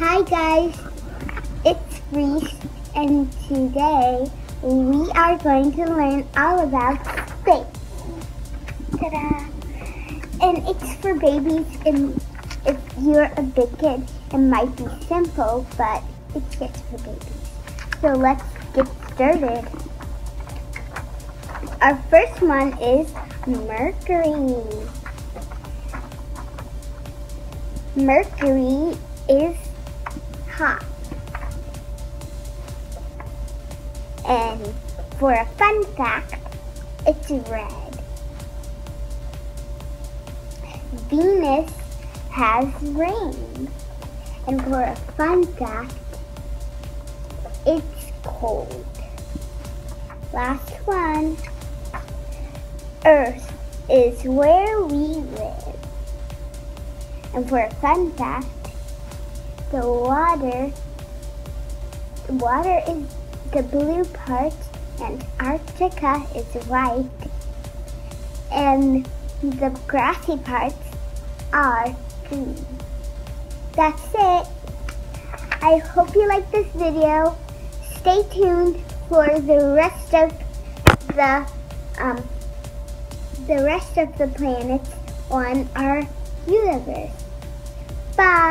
Hi guys, it's Reese and today we are going to learn all about space. Ta-da! And it's for babies and if you're a big kid it might be simple but it's just for babies. So let's get started. Our first one is Mercury. Mercury is And for a fun fact, it's red. Venus has rings. And for a fun fact, it's cold. Last one. Earth is where we live. And for a fun fact, the water, the water is the blue part and Antarctica is white and the grassy parts are green. That's it. I hope you like this video. Stay tuned for the rest of the um, the rest of the planets on our universe. Bye!